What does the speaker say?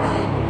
life.